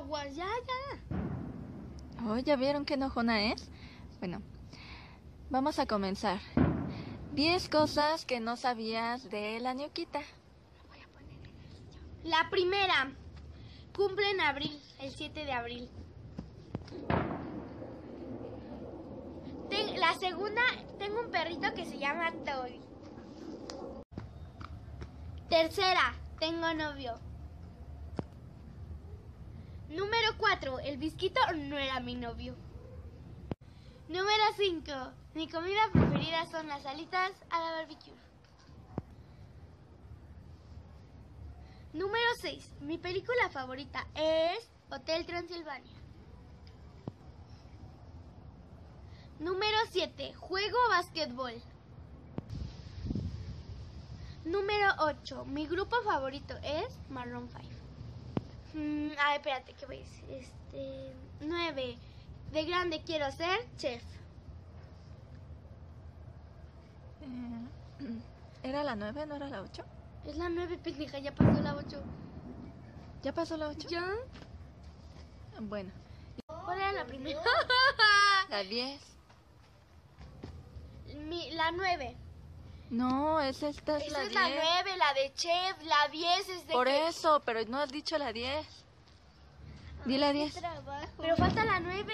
Aguas, ya, ya. Oh, ¿ya vieron qué enojona es? Bueno, vamos a comenzar. 10 cosas que no sabías de la ñoquita. La primera, cumple en abril, el 7 de abril. Ten- la segunda, tengo un perrito que se llama Toy. Tercera, tengo novio. Número 4, el bisquito no era mi novio. Número 5, mi comida preferida son las alitas a la barbecue. Número 6. Mi película favorita es Hotel Transilvania. Número 7. Juego básquetbol. Número 8. Mi grupo favorito es Maroon 5. Mm, ay, espérate, ¿qué voy a decir? Este. 9. De grande quiero ser chef. Eh, ¿Era la 9, no era la 8? Es la 9, pendeja, ya pasó la 8. ¿Ya pasó la 8? ¿Ya? Bueno, ¿Cuál era la primera? la 10. Mi- la 9. No, es esta es Esa la es 10. la 9, la de chef, la 10 es de Por que- eso, pero no has dicho la 10. Di la 10. Pero falta la 9.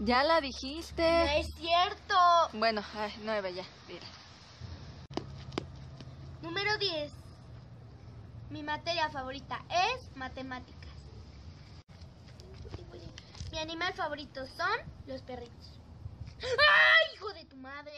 Ya la No dijiste. es cierto. Bueno, ay, 9 ya. Mira. Número 10. Mi materia favorita es matemáticas. Mi animal favorito son los perritos. ¡Ay, hijo de tu madre!